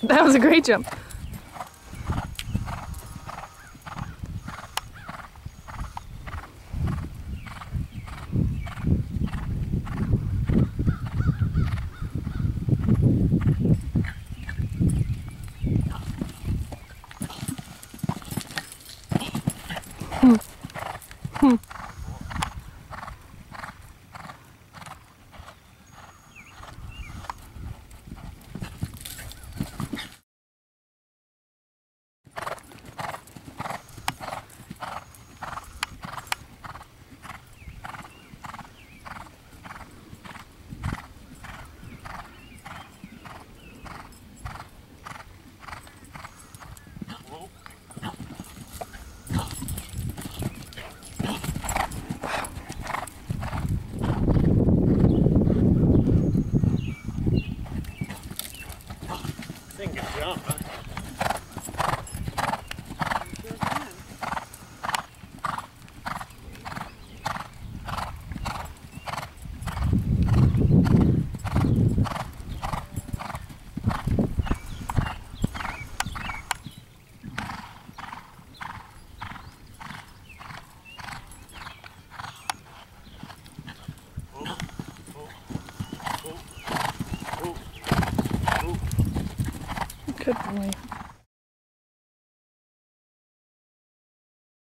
That was a great jump. Hmm. Hmm. Good boy.